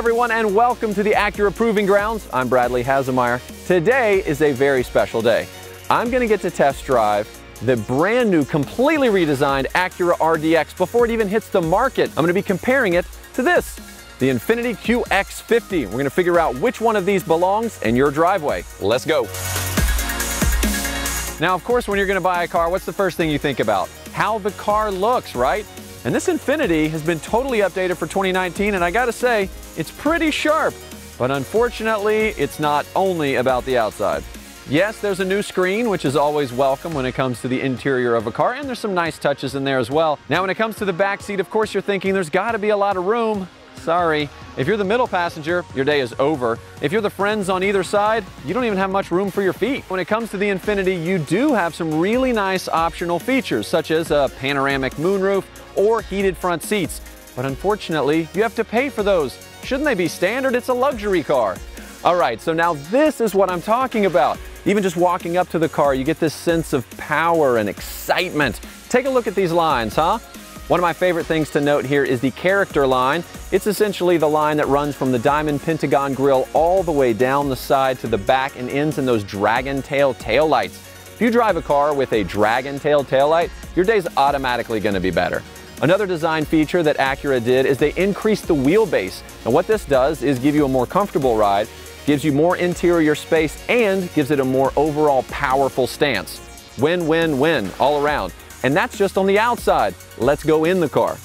everyone, and welcome to the Acura Proving Grounds. I'm Bradley Hasemeyer. Today is a very special day. I'm going to get to test drive the brand new, completely redesigned Acura RDX before it even hits the market. I'm going to be comparing it to this, the Infiniti QX50. We're going to figure out which one of these belongs in your driveway. Let's go. Now, of course, when you're going to buy a car, what's the first thing you think about? How the car looks, right? And this Infiniti has been totally updated for 2019, and I gotta say, it's pretty sharp. But unfortunately, it's not only about the outside. Yes, there's a new screen, which is always welcome when it comes to the interior of a car, and there's some nice touches in there as well. Now, when it comes to the back seat, of course, you're thinking there's gotta be a lot of room. Sorry. If you're the middle passenger, your day is over. If you're the friends on either side, you don't even have much room for your feet. When it comes to the Infiniti, you do have some really nice optional features, such as a panoramic moonroof or heated front seats. But unfortunately, you have to pay for those. Shouldn't they be standard? It's a luxury car. All right, so now this is what I'm talking about. Even just walking up to the car, you get this sense of power and excitement. Take a look at these lines, huh? One of my favorite things to note here is the character line. It's essentially the line that runs from the diamond pentagon grille all the way down the side to the back and ends in those dragon tail tail lights. If you drive a car with a dragon tail tail light, your day's automatically gonna be better. Another design feature that Acura did is they increased the wheelbase. And what this does is give you a more comfortable ride, gives you more interior space, and gives it a more overall powerful stance. Win, win, win all around. And that's just on the outside. Let's go in the car.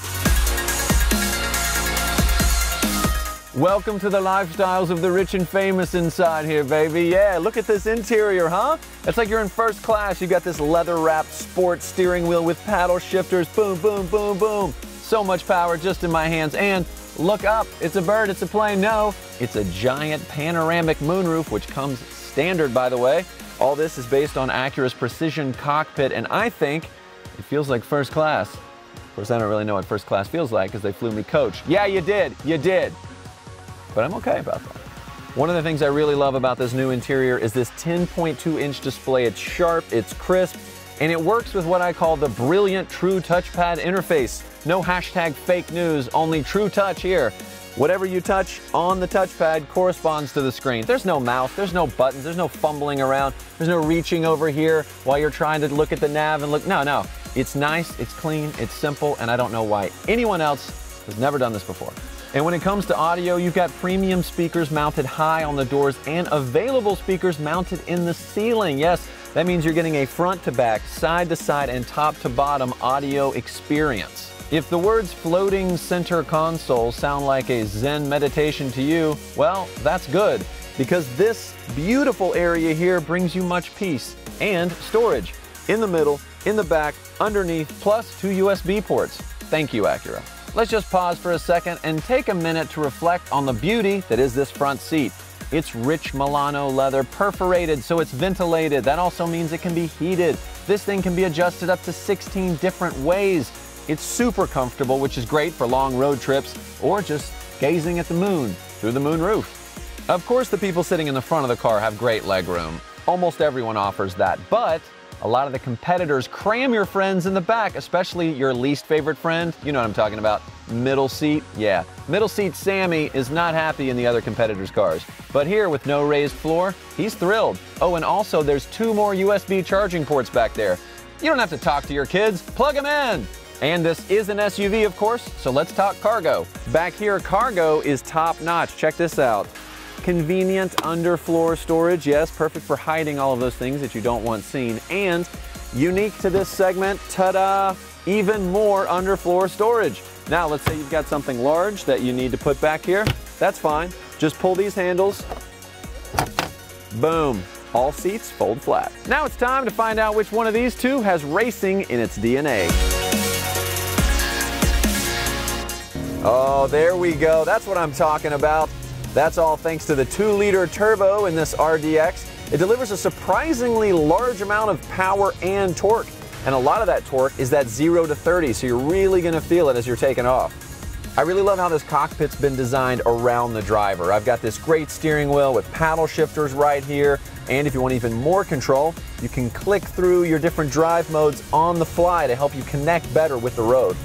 Welcome to the lifestyles of the rich and famous inside here, baby. Yeah, look at this interior, huh? It's like you're in first class. You got this leather-wrapped sports steering wheel with paddle shifters. Boom, boom, boom, boom. So much power just in my hands. And look up. It's a bird. It's a plane. No, it's a giant panoramic moonroof, which comes standard, by the way. All this is based on Acura's precision cockpit, and I think it feels like first class. Of course, I don't really know what first class feels like because they flew me coach. Yeah, you did. You did. But I'm okay about that. One of the things I really love about this new interior is this 10.2 inch display. It's sharp, it's crisp, and it works with what I call the brilliant true touchpad interface. No hashtag fake news, only true touch here. Whatever you touch on the touchpad corresponds to the screen. There's no mouse, there's no buttons, there's no fumbling around, there's no reaching over here while you're trying to look at the nav and look. No, no. It's nice, it's clean, it's simple, and I don't know why anyone else has never done this before. And when it comes to audio, you've got premium speakers mounted high on the doors and available speakers mounted in the ceiling. Yes, that means you're getting a front to back, side to side, and top to bottom audio experience. If the words floating center console sound like a Zen meditation to you, well, that's good because this beautiful area here brings you much peace and storage in the middle, in the back, underneath, plus two USB ports. Thank you, Acura. Let's just pause for a second and take a minute to reflect on the beauty that is this front seat. It's rich Milano leather, perforated so it's ventilated. That also means it can be heated. This thing can be adjusted up to 16 different ways. It's super comfortable, which is great for long road trips or just gazing at the moon through the moon roof. Of course, the people sitting in the front of the car have great legroom. Almost everyone offers that, but a lot of the competitors cram your friends in the back, especially your least favorite friend. You know what I'm talking about. Middle seat, yeah. Middle seat Sammy is not happy in the other competitors' cars. But here, with no raised floor, he's thrilled. Oh, and also there's two more USB charging ports back there. You don't have to talk to your kids, plug them in. And this is an SUV, of course, so let's talk cargo. Back here, cargo is top notch. Check this out. Convenient underfloor storage, yes, perfect for hiding all of those things that you don't want seen. And unique to this segment, ta-da, even more underfloor storage. Now, let's say you've got something large that you need to put back here. That's fine. Just pull these handles. Boom. All seats fold flat. Now it's time to find out which one of these two has racing in its DNA. Oh, there we go. That's what I'm talking about. That's all thanks to the 2-liter turbo in this RDX. It delivers a surprisingly large amount of power and torque. And a lot of that torque is that 0 to 30, so you're really going to feel it as you're taking off. I really love how this cockpit's been designed around the driver. I've got this great steering wheel with paddle shifters right here, and if you want even more control, you can click through your different drive modes on the fly to help you connect better with the road.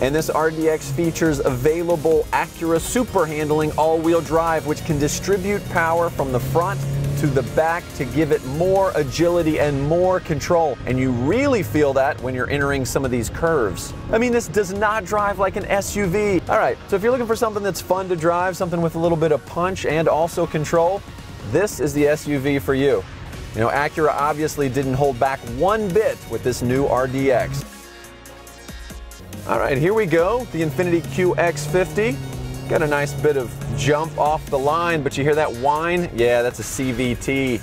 And this RDX features available Acura Super Handling all-wheel drive, which can distribute power from the front to the back to give it more agility and more control. And you really feel that when you're entering some of these curves. I mean, this does not drive like an SUV. All right, so if you're looking for something that's fun to drive, something with a little bit of punch and also control, this is the SUV for you. You know, Acura obviously didn't hold back one bit with this new RDX. All right, here we go, the Infiniti QX50. Got a nice bit of jump off the line, but you hear that whine? Yeah, that's a CVT.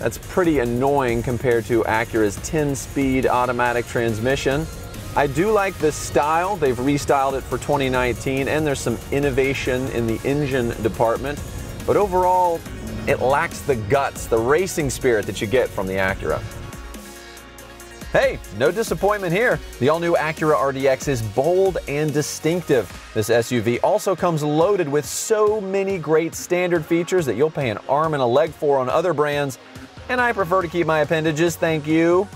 That's pretty annoying compared to Acura's 10-speed automatic transmission. I do like this style. They've restyled it for 2019, and there's some innovation in the engine department. But overall, it lacks the guts, the racing spirit that you get from the Acura. Hey, no disappointment here. The all-new Acura RDX is bold and distinctive. This SUV also comes loaded with so many great standard features that you'll pay an arm and a leg for on other brands, and I prefer to keep my appendages, thank you.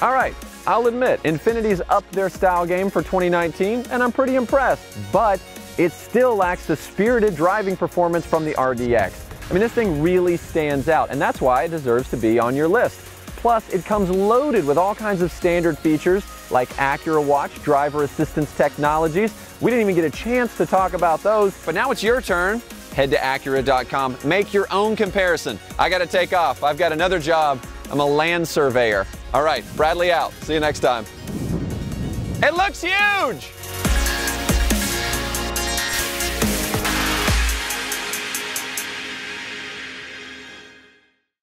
All right, I'll admit, Infiniti's upped their style game for 2019, and I'm pretty impressed, but it still lacks the spirited driving performance from the RDX. I mean, this thing really stands out, and that's why it deserves to be on your list. Plus, it comes loaded with all kinds of standard features like Acura Watch driver assistance technologies. We didn't even get a chance to talk about those, but now it's your turn. Head to Acura.com, make your own comparison. I got to take off. I've got another job. I'm a land surveyor. All right, Bradley out. See you next time. It looks huge!